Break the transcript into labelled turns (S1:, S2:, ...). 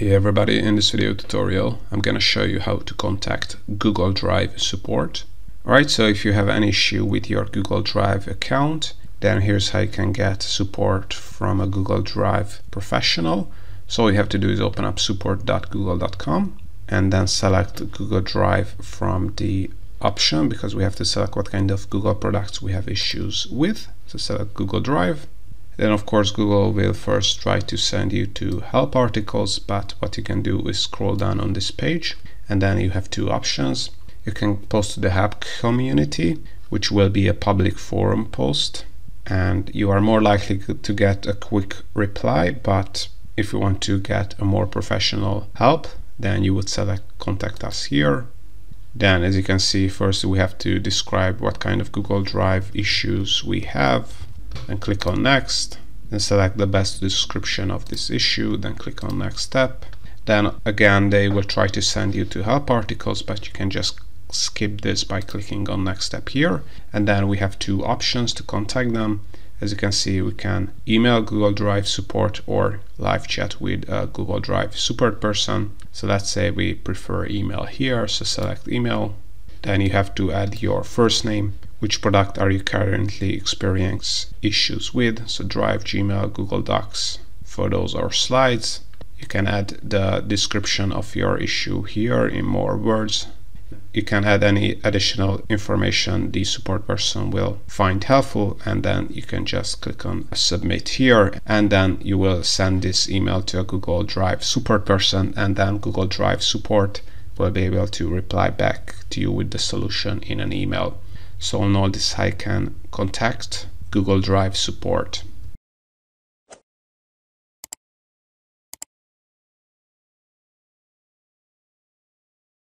S1: Hey everybody, in this video tutorial I'm gonna show you how to contact Google Drive support. Alright, so if you have an issue with your Google Drive account, then here's how you can get support from a Google Drive professional. So all you have to do is open up support.google.com and then select Google Drive from the option because we have to select what kind of Google products we have issues with. So select Google Drive then of course Google will first try to send you to help articles, but what you can do is scroll down on this page and then you have two options. You can post to the help community, which will be a public forum post and you are more likely to get a quick reply, but if you want to get a more professional help, then you would select contact us here. Then as you can see, first we have to describe what kind of Google Drive issues we have and click on next then select the best description of this issue then click on next step. Then again they will try to send you to help articles but you can just skip this by clicking on next step here. And then we have two options to contact them. As you can see we can email Google Drive support or live chat with a Google Drive support person. So let's say we prefer email here so select email. Then you have to add your first name which product are you currently experiencing issues with? So drive gmail google docs photos or slides. You can add the description of your issue here in more words. You can add any additional information the support person will find helpful and then you can just click on submit here. And then you will send this email to a Google Drive support person and then Google Drive support will be able to reply back to you with the solution in an email. So on all this I can contact Google Drive support.